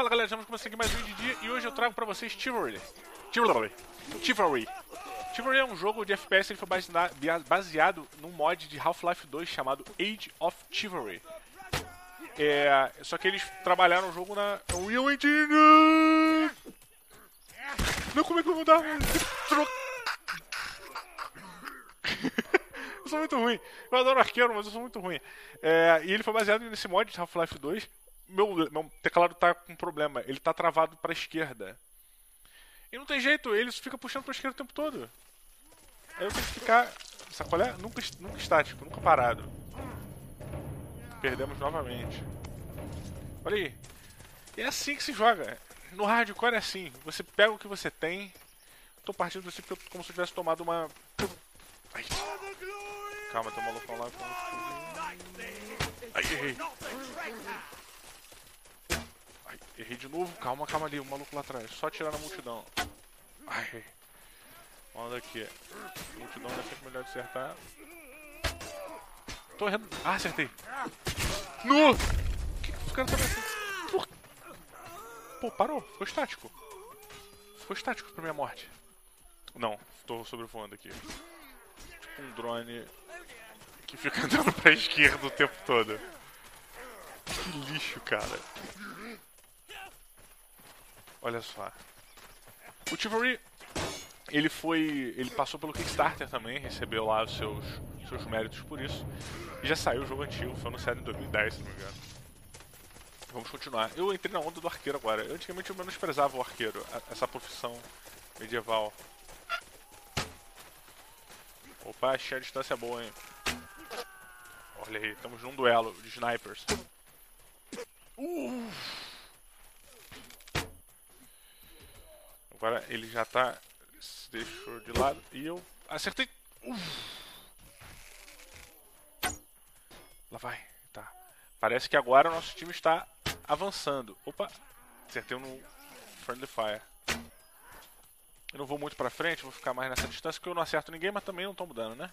Fala galera, estamos começando aqui mais um vídeo de dia e hoje eu trago pra vocês Chivalry. Chivalry. Chivalry. Chivalry é um jogo de FPS, ele foi baseado num mod de Half-Life 2 chamado Age of Chivalry. É, só que eles trabalharam o jogo na Unreal Engine. Não, como é que eu vou dar? eu sou muito ruim. Eu adoro arqueiro, mas eu sou muito ruim. É, e ele foi baseado nesse mod de Half-Life 2 meu, meu teclado tá com problema, ele tá travado pra esquerda. E não tem jeito, ele fica puxando pra esquerda o tempo todo. Aí eu tenho que ficar, sacolé? Nunca, nunca estático, nunca parado. Perdemos novamente. Olha aí. E é assim que se joga. No hardcore é assim. Você pega o que você tem. Tô partindo do princípio como se eu tivesse tomado uma. Ai. Calma, tem um maluco lá. Ai, errei. Errei de novo. Calma, calma ali. O maluco lá atrás. Só tirar na multidão. Ai. Vamos daqui. Multidão é sempre melhor acertar. Tô errando. Ah, acertei. No! Que, que os caras estão assim? Por... Pô, parou. Ficou estático. Ficou estático pra minha morte. Não, tô sobrevoando aqui. Tipo um drone que fica andando pra esquerda o tempo todo. Que lixo, cara. Olha só. O Chivalry, ele foi. Ele passou pelo Kickstarter também, recebeu lá os seus, seus méritos por isso. E já saiu o jogo antigo, foi anunciado em 2010, se não me engano. Vamos continuar. Eu entrei na onda do arqueiro agora. Eu, antigamente eu menosprezava o arqueiro, essa profissão medieval. Opa, achei a distância boa, hein? Olha aí, estamos num duelo de snipers. Uh! Agora ele já tá. Se deixou de lado e eu acertei. Lá vai. Tá. Parece que agora o nosso time está avançando. Opa! Acertei no Friendly Fire. Eu não vou muito pra frente, vou ficar mais nessa distância porque eu não acerto ninguém, mas também não tomo dano, né?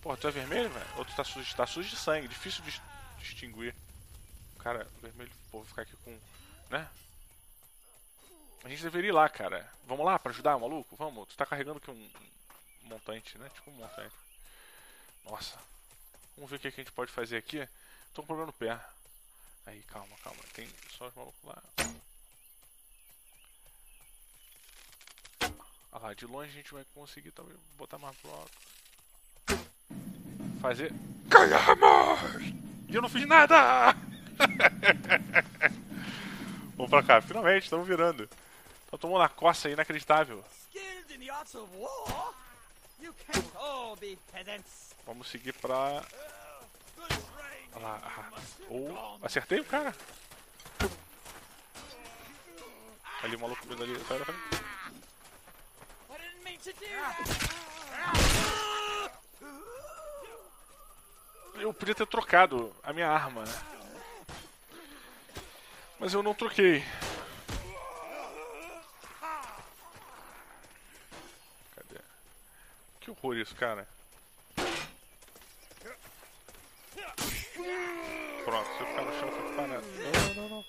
Porra, tu é vermelho, velho? Ou tu tá sujo? Tá sujo de sangue, difícil de distinguir. Cara, vermelho, pô, vou ficar aqui com. né? A gente deveria ir lá, cara. Vamos lá pra ajudar o maluco? Vamos. Tu tá carregando aqui um, montante, né? Tipo um montante. Nossa. Vamos ver o que a gente pode fazer aqui. Tô com problema no pé. Aí, calma, calma. Tem só os malucos lá. Ah lá, de longe a gente vai conseguir talvez botar mais blocos. Fazer. Ganhamos! E eu não fiz nada! Vamos pra cá, finalmente, estamos virando. Só tomou na coça inacreditável. Vamos seguir pra. Olha lá. Ah. Ou. Acertei o cara. Ali o maluco vindo ali. Sai da Eu podia ter trocado a minha arma. Mas eu não troquei. Cadê? Que horror isso, cara. Pronto, se eu ficar no chão, eu fico parado. Não, não, não.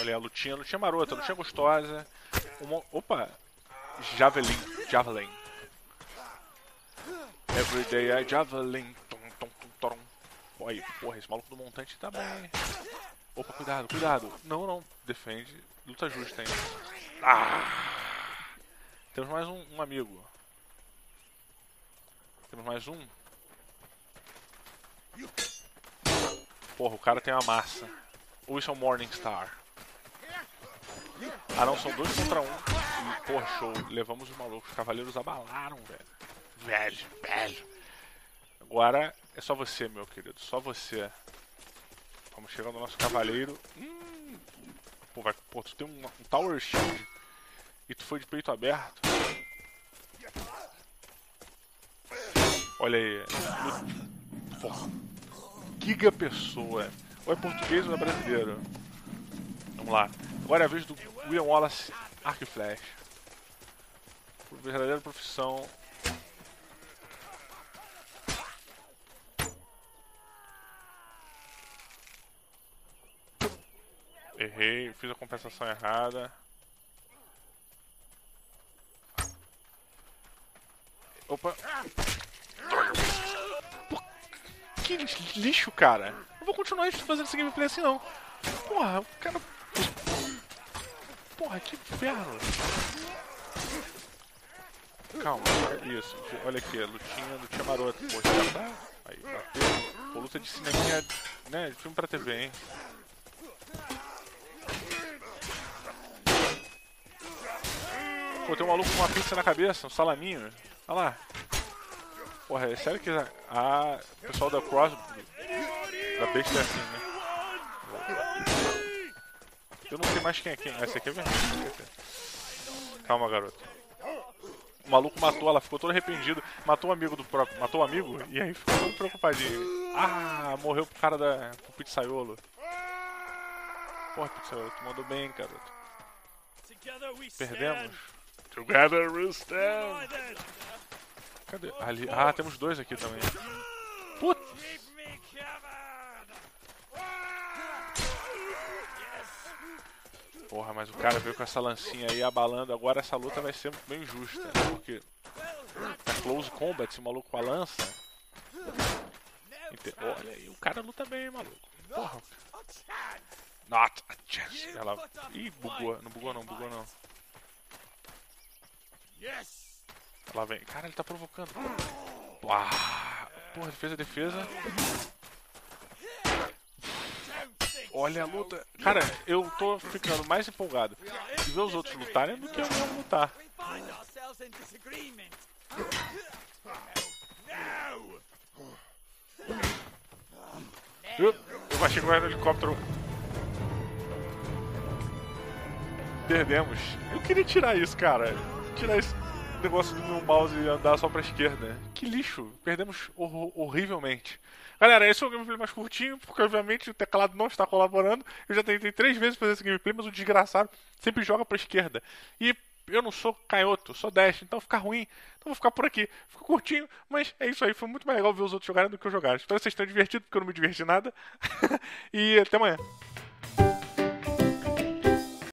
Olha a lutinha, lutinha marota, lutinha gostosa. Uma... Opa! Javelin, Javelin. Everyday I Javelin. Tom, tom, tom, tom. Olha, porra, esse maluco do montante tá bem. Opa, cuidado, cuidado. Não, não. Defende. Luta justa ainda. Ah! Temos mais um, um amigo. Temos mais um. Porra, o cara tem uma massa. Ou isso é um Morningstar? Ah não, são dois contra um. E, porra, show. Levamos o maluco. Os cavaleiros abalaram, velho. Velho, velho. Agora é só você, meu querido. Só você. Vamos chegar no nosso cavaleiro. Hum. Pô, vai, pô, tu tem um, um Tower Shield e tu foi de peito aberto. Olha aí. Pô. Giga pessoa. Ou é português ou é brasileiro? Vamos lá. Agora é a vez do William Wallace Arc Flash. Por verdadeira profissão Errei, fiz a compensação errada. Opa. Que lixo, cara. Não vou continuar fazendo esse gameplay assim, não. Porra, o cara... Porra, que inferno. Calma, isso. Olha aqui, lutinha, lutinha marota. Tá. Aí, bateu. Pô, luta de cinema, né? De filme pra TV, hein? Pô, tem um maluco com uma pizza na cabeça, um salaminho. Olha lá. Porra, é sério que a, o pessoal da Cross da besta é assim, né? Eu não sei mais quem é quem. Essa aqui é verdade. Calma, garoto. O maluco matou ela, ficou todo arrependido. Matou um amigo do próprio. Matou um amigo e aí ficou todo preocupadinho. Ah, morreu pro cara da. pro pizzaiolo. Porra, pizzaiolo, tu mandou bem, garoto. Perdemos. Together stand. Cadê? Ali. Ah, temos dois aqui também. Putz! Porra, mas o cara veio com essa lancinha aí abalando. Agora essa luta vai ser bem justa. Né? Porque tá close combat, esse maluco com a lança. Olha aí, o cara luta bem, maluco. Porra. Not a chance. Ela. Ih, bugou. Não bugou não, bugou não. Lá vem. Cara, ele tá provocando. Ah, porra, defesa, defesa. Olha a luta. Cara, eu tô ficando mais empolgado de ver os outros lutarem do que eu mesmo lutar. Eu, eu baixei com o helicóptero. Perdemos. Eu queria tirar isso, cara. Tirar esse negócio do meu mouse e andar só pra esquerda. Que lixo. Perdemos hor horrivelmente. Galera, esse é o gameplay mais curtinho, porque obviamente o teclado não está colaborando. Eu já tentei três vezes fazer esse gameplay, mas o desgraçado sempre joga pra esquerda. E eu não sou canhoto, sou dash, então fica ruim. Então vou ficar por aqui. Ficou curtinho, mas é isso aí. Foi muito mais legal ver os outros jogarem do que eu jogar. Espero que vocês tenham divertido, porque eu não me diverti nada. e até amanhã.